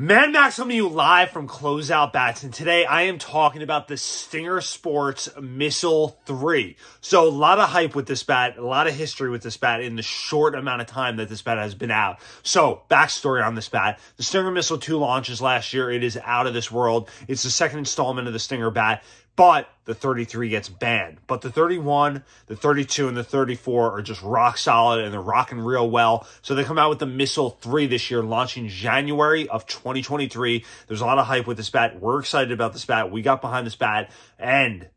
Mad Max coming to you live from Closeout Bats, and today I am talking about the Stinger Sports Missile 3. So a lot of hype with this bat, a lot of history with this bat in the short amount of time that this bat has been out. So backstory on this bat, the Stinger Missile 2 launches last year. It is out of this world. It's the second installment of the Stinger bat but the 33 gets banned. But the 31, the 32, and the 34 are just rock solid and they're rocking real well. So they come out with the Missile 3 this year, launching January of 2023. There's a lot of hype with this bat. We're excited about this bat. We got behind this bat and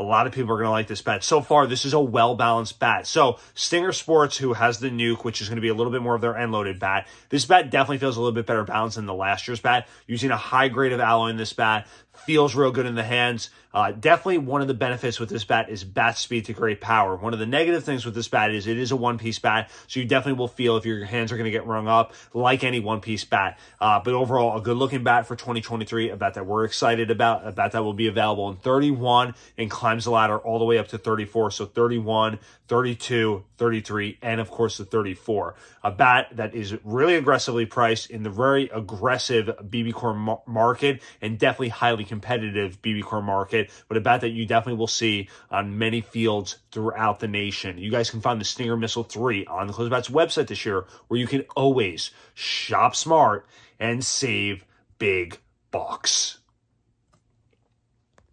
a lot of people are going to like this bat. So far, this is a well-balanced bat. So Stinger Sports, who has the Nuke, which is going to be a little bit more of their end-loaded bat, this bat definitely feels a little bit better balanced than the last year's bat. Using a high grade of alloy in this bat, feels real good in the hands. Uh, definitely one of the benefits with this bat is bat speed to great power. One of the negative things with this bat is it is a one-piece bat, so you definitely will feel if your hands are going to get rung up like any one-piece bat. Uh, but overall, a good-looking bat for 2023, a bat that we're excited about, a bat that will be available in 31 and climbs the ladder all the way up to 34. So 31, 32, 33, and of course the 34. A bat that is really aggressively priced in the very aggressive BBCOR market and definitely highly competitive BBCOR market, but a bat that you definitely will see on many fields throughout the nation. You guys can find the Stinger Missile 3 on the Close Bats website this year, where you can always shop smart and save big bucks.